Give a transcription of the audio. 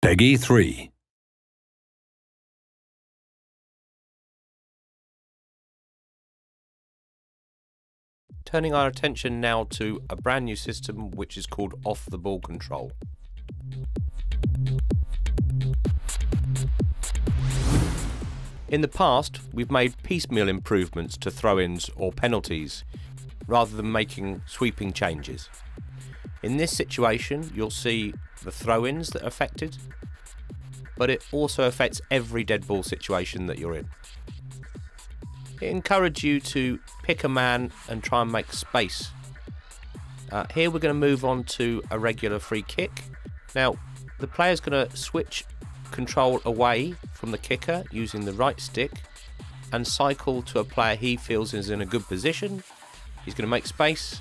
Peggy 3. Turning our attention now to a brand new system which is called off the ball control. In the past, we've made piecemeal improvements to throw ins or penalties rather than making sweeping changes. In this situation, you'll see the throw ins that are affected, but it also affects every dead ball situation that you're in. It encourages you to pick a man and try and make space. Uh, here we're going to move on to a regular free kick. Now, the player's going to switch control away from the kicker using the right stick and cycle to a player he feels is in a good position. He's going to make space